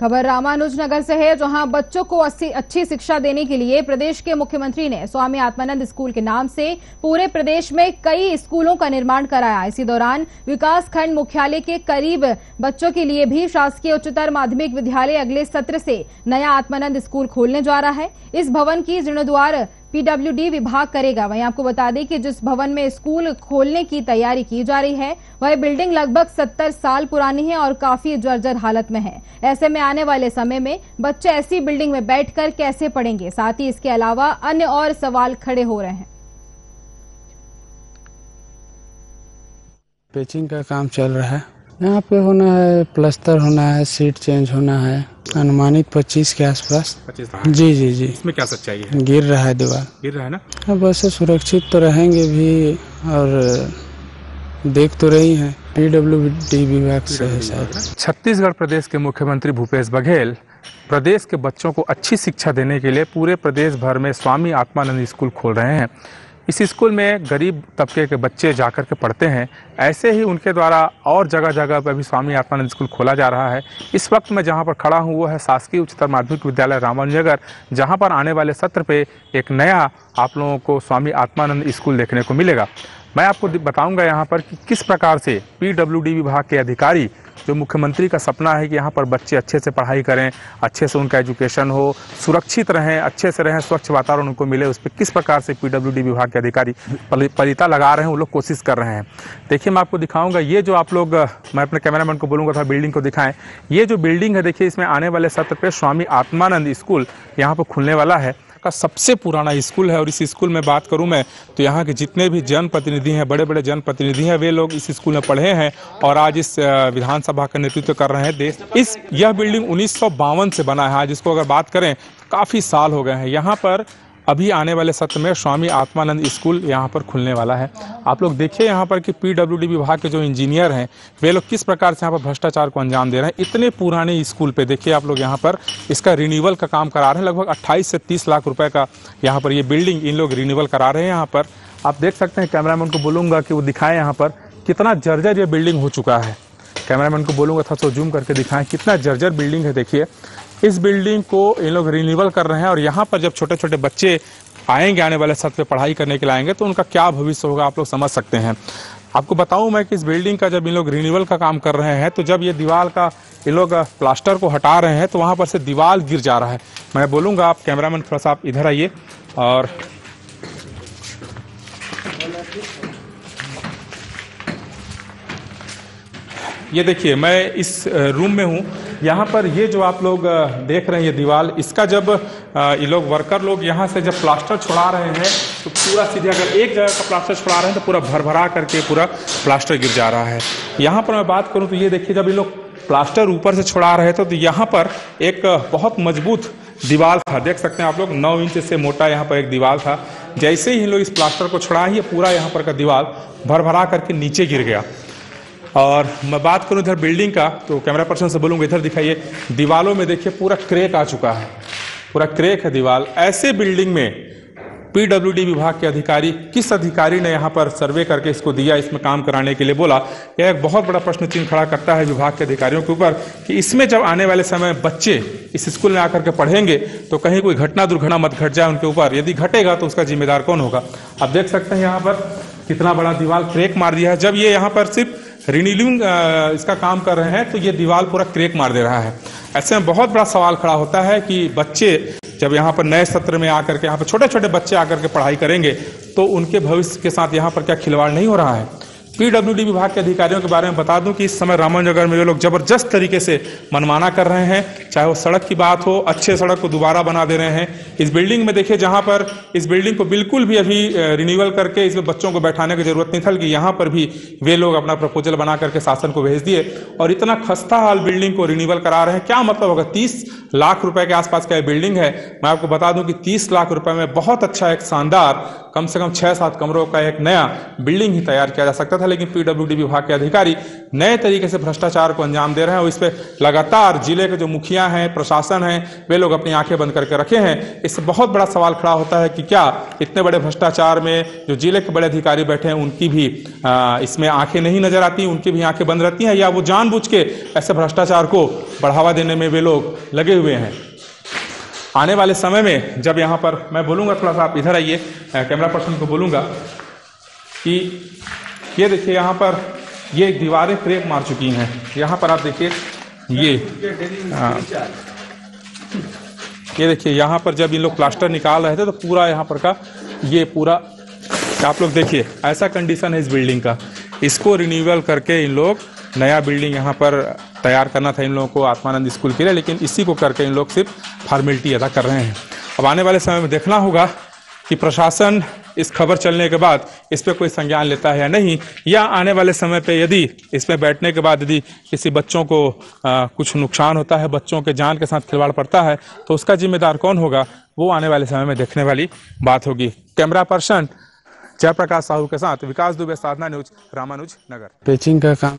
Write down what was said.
खबर रामानुजनगर से है, जहाँ बच्चों को अच्छी शिक्षा देने के लिए प्रदेश के मुख्यमंत्री ने स्वामी आत्मानंद स्कूल के नाम से पूरे प्रदेश में कई स्कूलों का निर्माण कराया। इसी दौरान विकास खंड मुख्यालय के करीब बच्चों के लिए भी शासकीय उच्चतर माध्यमिक विद्यालय अगले सत्र से नया आत्मानंद स्कूल खोलने जा रहा है। इस भवन की जीर्णोद्वार पीडब्ल्यूडी विभाग करेगा। वहीं आपको बता दें कि जिस भवन में स्कूल खोलने की तैयारी की जा रही है, वह बिल्डिंग लगभग 70 साल पुरानी है और काफ़ी जर्जर हालत में है। ऐसे में आने वाले समय में बच्चे ऐसी बिल्डिंग में बैठकर कैसे पढ़ेंगे? साथ ही इसके अलावा अन्य और सवाल खड़े हो रहे हैं। पेचिंग का काम चल रहा है। यहाँ पे होना है प्लस्तर होना है सीट चेंज होना है अनुमानित पच्चीस के आसपास। पच्चीस जी जी जी। इसमें क्या सच्चाई है? गिर रहा है दीवार। गिर रहा है ना? अब वैसे सुरक्षित तो रहेंगे भी और देख तो रही हैं। पीडब्ल्यू डी विभाग से है शायद। छत्तीसगढ़ प्रदेश के मुख्यमंत्री भूपेश बघेल प्रदेश के बच्चों को अच्छी शिक्षा देने के लिए पूरे प्रदेश भर में स्वामी आत्मानंद स्कूल खोल रहे हैं। इस स्कूल में गरीब तबके के बच्चे जाकर के पढ़ते हैं। ऐसे ही उनके द्वारा और जगह जगह पर भी स्वामी आत्मानंद स्कूल खोला जा रहा है। इस वक्त मैं जहाँ पर खड़ा हूँ, वो है शासकीय उच्चतर माध्यमिक विद्यालय रामानुजनगर जहाँ पर आने वाले सत्र पे एक नया आप लोगों को स्वामी आत्मानंद स्कूल देखने को मिलेगा। मैं आपको बताऊँगा यहाँ पर कि किस प्रकार से पीडब्ल्यूडी विभाग के अधिकारी जो मुख्यमंत्री का सपना है कि यहाँ पर बच्चे अच्छे से पढ़ाई करें, अच्छे से उनका एजुकेशन हो, सुरक्षित रहें, अच्छे से रहें, स्वच्छ वातावरण उनको मिले, उस पर किस प्रकार से पीडब्ल्यूडी विभाग के अधिकारी पलिता लगा रहे हैं, वो लोग कोशिश कर रहे हैं। देखिए, मैं आपको दिखाऊँगा, ये जो आप लोग, मैं अपने कैमरामैन को बोलूँगा था बिल्डिंग को दिखाएँ। ये जो बिल्डिंग है, देखिए, इसमें आने वाले सत्र पर स्वामी आत्मानंद स्कूल यहाँ पर खुलने वाला है। का सबसे पुराना स्कूल है और इस स्कूल में बात करूँ मैं तो यहाँ के जितने भी जनप्रतिनिधि हैं बड़े बड़े जनप्रतिनिधि हैं, वे लोग इस स्कूल में पढ़े हैं और आज इस विधानसभा का नेतृत्व कर रहे हैं देश। इस, यह बिल्डिंग उन्नीस सौ बावन से बना है। आज इसको अगर बात करें, काफ़ी साल हो गए हैं। यहाँ पर अभी आने वाले सत्र में स्वामी आत्मानंद स्कूल यहाँ पर खुलने वाला है। आप लोग देखिए यहाँ पर कि पीडब्ल्यूडी विभाग के जो इंजीनियर हैं, वे लोग किस प्रकार से यहाँ पर भ्रष्टाचार को अंजाम दे रहे हैं। इतने पुराने स्कूल पे देखिए आप लोग यहाँ पर इसका रिन्यूअल का काम करा रहे हैं। लगभग अट्ठाईस से तीस लाख रुपये का यहाँ पर ये बिल्डिंग इन लोग रिन्यूअल करा रहे हैं यहाँ पर। आप देख सकते हैं कैमरामैन को बोलूँगा कि वो दिखाएँ यहाँ पर कितना जर्जर ये बिल्डिंग हो चुका है। कैमरामैन को बोलूँगा था तो जूम करके दिखाएँ, कितना जर्जर बिल्डिंग है देखिए। इस बिल्डिंग को इन लोग रिन्यूअल कर रहे हैं और यहाँ पर जब छोटे छोटे बच्चे आएँगे, आने वाले सत्र पे पढ़ाई करने के लिए आएँगे तो उनका क्या भविष्य होगा, आप लोग समझ सकते हैं। आपको बताऊँ मैं कि इस बिल्डिंग का जब इन लोग रिन्यूअल का काम कर रहे हैं तो जब ये दीवार का ये लोग प्लास्टर को हटा रहे हैं तो वहाँ पर से दीवार गिर जा रहा है। मैं बोलूँगा, आप कैमरामैन थोड़ा सा आप इधर आइए और ये देखिए, मैं इस रूम में हूँ। यहाँ पर ये जो आप लोग देख रहे हैं ये दीवार इसका जब ये लोग वर्कर लोग यहाँ से जब प्लास्टर छुड़ा रहे हैं तो पूरा सीधे अगर एक जगह का प्लास्टर छुड़ा रहे हैं तो पूरा भर भरा करके पूरा प्लास्टर गिर जा रहा है। यहाँ पर मैं बात करूँ तो ये देखिए, जब ये लोग प्लास्टर ऊपर से छुड़ा रहे थे तो यहाँ पर एक बहुत मज़बूत दीवार था। देख सकते हैं आप लोग, नौ इंच से मोटा यहाँ पर एक दीवार था। जैसे ही लोग इस प्लास्टर को छुड़ा ही पूरा यहाँ पर का दीवार भर भरा करके नीचे गिर गया। और मैं बात करूँ इधर बिल्डिंग का तो कैमरा पर्सन से बोलूँगा, इधर दिखाइए, दीवालों में देखिए पूरा क्रेक आ चुका है, पूरा क्रेक है दीवार ऐसे बिल्डिंग में पीडब्ल्यूडी विभाग के अधिकारी, किस अधिकारी ने यहाँ पर सर्वे करके इसको दिया, इसमें काम कराने के लिए बोला? यह एक बहुत बड़ा प्रश्न चिन्ह खड़ा करता है विभाग के अधिकारियों के ऊपर, कि इसमें जब आने वाले समय बच्चे इस स्कूल में आकर के पढ़ेंगे तो कहीं कोई घटना दुर्घटना मत घट जाए उनके ऊपर। यदि घटेगा तो उसका जिम्मेदार कौन होगा? आप देख सकते हैं यहाँ पर कितना बड़ा दीवार क्रेक मार दिया है। जब ये यहाँ पर सिर्फ़ रिनीलिंग इसका काम कर रहे हैं तो ये दीवार पूरा क्रेक मार दे रहा है। ऐसे में बहुत बड़ा सवाल खड़ा होता है कि बच्चे जब यहाँ पर नए सत्र में आकर के, यहाँ पर छोटे छोटे बच्चे आकर के पढ़ाई करेंगे तो उनके भविष्य के साथ यहाँ पर क्या खिलवाड़ नहीं हो रहा है? पीडब्ल्यूडी विभाग के अधिकारियों के बारे में बता दूँ कि इस समय रामनगर में ये लोग ज़बरदस्त तरीके से मनमाना कर रहे हैं, चाहे वो सड़क की बात हो, अच्छे सड़क को दोबारा बना दे रहे हैं। इस बिल्डिंग में देखिए, जहाँ पर इस बिल्डिंग को बिल्कुल भी अभी रिन्यूअल करके इसमें बच्चों को बैठाने की ज़रूरत नहीं था, कि यहाँ पर भी वे लोग अपना प्रपोजल बना करके शासन को भेज दिए और इतना खस्ता हाल बिल्डिंग को रिन्यूअल करा रहे हैं। क्या मतलब होगा तीस लाख रुपए के आसपास का ये बिल्डिंग है, मैं आपको बता दूँ कि तीस लाख रुपए में बहुत अच्छा एक शानदार, कम से कम छः सात कमरों का एक नया बिल्डिंग ही तैयार किया जा सकता था। लेकिन पीडब्ल्यूडी विभाग के अधिकारी नए तरीके से भ्रष्टाचार को अंजाम दे रहे हैं और इस पर लगातार ज़िले के जो मुखिया हैं प्रशासन है वे लोग अपनी आँखें बंद करके रखे हैं। इससे बहुत बड़ा सवाल खड़ा होता है कि क्या इतने बड़े भ्रष्टाचार में जो ज़िले के बड़े अधिकारी बैठे हैं उनकी भी आ, इसमें आँखें नहीं नज़र आती उनकी भी आँखें बंद रहती हैं या वो जानबूझ के ऐसे भ्रष्टाचार को बढ़ावा देने में वे लोग लगे हुए हैं? आने वाले समय में जब यहाँ पर मैं बोलूँगा थोड़ा सा आप इधर आइए कैमरा पर्सन को बोलूँगा कि ये देखिए यहाँ पर, ये दीवारें क्रेक मार चुकी हैं। यहाँ पर आप देखिए, ये हाँ। ये देखिए, यहाँ पर जब इन लोग प्लास्टर निकाल रहे थे तो पूरा यहाँ पर का, ये पूरा, आप लोग देखिए, ऐसा कंडीशन है इस बिल्डिंग का। इसको रिन्यूअल करके इन लोग नया बिल्डिंग यहाँ पर तैयार करना था इन लोगों को आत्मानंद स्कूल के लिए, लेकिन इसी को करके इन लोग सिर्फ़ फॉर्मेलिटी अदा कर रहे हैं। अब आने वाले समय में देखना होगा कि प्रशासन इस खबर चलने के बाद इस पर कोई संज्ञान लेता है या नहीं? या आने वाले समय पे यदि इसमें बैठने के बाद यदि किसी बच्चों को आ, कुछ नुकसान होता है बच्चों के जान के साथ खिलवाड़ पड़ता है तो उसका जिम्मेदार कौन होगा? वो आने वाले समय में देखने वाली बात होगी। कैमरा पर्सन जयप्रकाश साहू के साथ विकास दुबे साधना न्यूज़ रामानुज नगर। पेचिंग का काम।